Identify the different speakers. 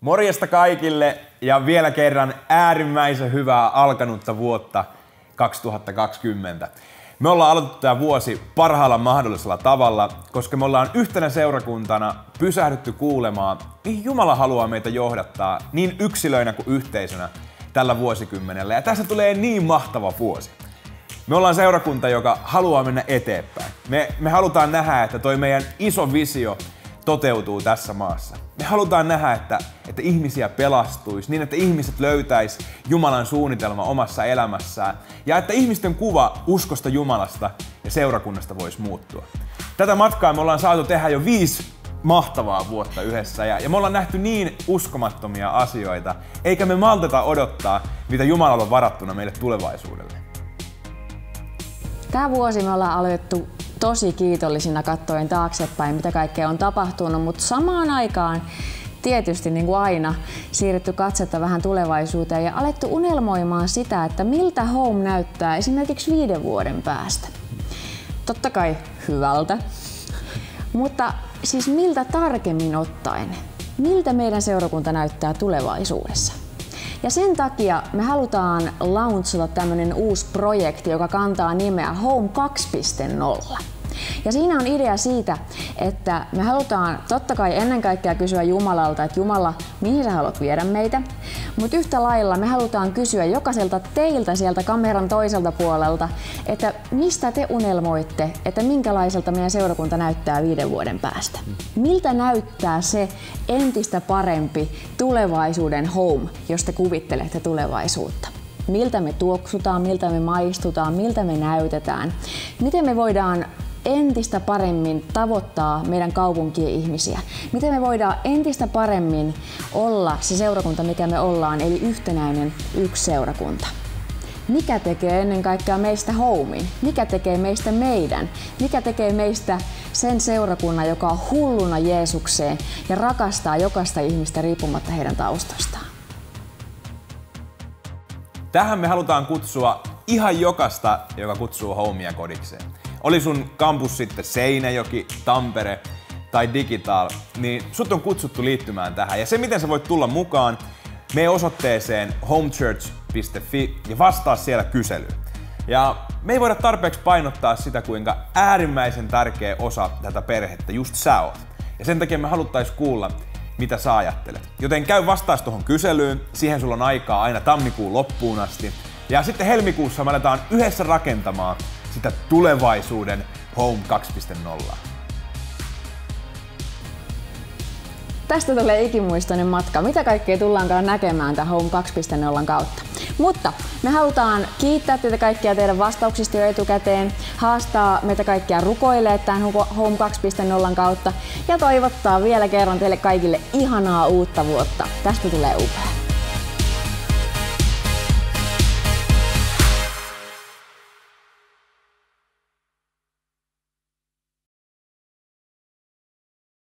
Speaker 1: Morjesta kaikille ja vielä kerran äärimmäisen hyvää alkanutta vuotta 2020. Me ollaan aloitettu tämä vuosi parhaalla mahdollisella tavalla, koska me ollaan yhtenä seurakuntana pysähdytty kuulemaan, mihin Jumala haluaa meitä johdattaa niin yksilöinä kuin yhteisönä tällä vuosikymmenellä. Ja tässä tulee niin mahtava vuosi. Me ollaan seurakunta, joka haluaa mennä eteenpäin. Me, me halutaan nähdä, että toi meidän iso visio toteutuu tässä maassa. Me halutaan nähdä, että, että ihmisiä pelastuisi, niin että ihmiset löytäis Jumalan suunnitelma omassa elämässään ja että ihmisten kuva uskosta Jumalasta ja seurakunnasta voisi muuttua. Tätä matkaa me ollaan saatu tehdä jo viisi mahtavaa vuotta yhdessä ja, ja me ollaan nähty niin uskomattomia asioita, eikä me malteta odottaa, mitä Jumalalla on varattuna meille tulevaisuudelle.
Speaker 2: Tämä vuosi me ollaan aloitettu tosi kiitollisina kattoen taaksepäin, mitä kaikkea on tapahtunut, mutta samaan aikaan tietysti niin kuin aina siirretty katsetta vähän tulevaisuuteen ja alettu unelmoimaan sitä, että miltä home näyttää esimerkiksi viiden vuoden päästä. Totta kai hyvältä, mutta siis miltä tarkemmin ottaen, miltä meidän seurakunta näyttää tulevaisuudessa. Ja sen takia me halutaan launchata tämmöinen uusi projekti, joka kantaa nimeä Home 2.0. Ja siinä on idea siitä, että me halutaan totta kai ennen kaikkea kysyä Jumalalta, että Jumala, mihin sä haluat viedä meitä. Mutta yhtä lailla me halutaan kysyä jokaiselta teiltä sieltä kameran toiselta puolelta, että mistä te unelmoitte, että minkälaiselta meidän seurakunta näyttää viiden vuoden päästä. Miltä näyttää se entistä parempi tulevaisuuden home, jos te kuvittelette tulevaisuutta miltä me tuoksutaan, miltä me maistutaan, miltä me näytetään, miten me voidaan entistä paremmin tavoittaa meidän kaupunkien ihmisiä? Miten me voidaan entistä paremmin olla se seurakunta, mikä me ollaan, eli yhtenäinen yksi seurakunta? Mikä tekee ennen kaikkea meistä homin? Mikä tekee meistä meidän? Mikä tekee meistä sen seurakunnan, joka on hulluna Jeesukseen ja rakastaa jokaista ihmistä riippumatta heidän taustastaan?
Speaker 1: Tähän me halutaan kutsua ihan jokasta, joka kutsuu homia kodikseen. Oli sun kampus sitten Seinäjoki, Tampere tai Digital, niin sut on kutsuttu liittymään tähän. Ja se, miten sä voit tulla mukaan, me osoitteeseen homechurch.fi ja vastaa siellä kyselyyn. Ja me ei voida tarpeeksi painottaa sitä, kuinka äärimmäisen tärkeä osa tätä perhettä just sä oot. Ja sen takia me haluttais kuulla, mitä sä ajattelet. Joten käy vastaas tuohon kyselyyn, siihen sulla on aikaa aina tammikuun loppuun asti. Ja sitten helmikuussa me aletaan yhdessä rakentamaan sitä tulevaisuuden Home 2.0.
Speaker 2: Tästä tulee ikimuistoinen matka. Mitä kaikkea tullaankaan näkemään tämän Home 2.0 kautta. Mutta me halutaan kiittää teitä kaikkia teidän vastauksista jo etukäteen, haastaa meitä kaikkia rukoilee tämän Home 2.0 kautta ja toivottaa vielä kerran teille kaikille ihanaa uutta vuotta. Tästä tulee upea.